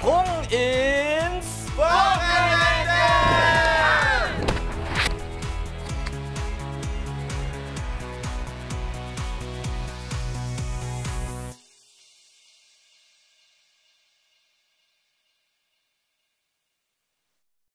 Boy!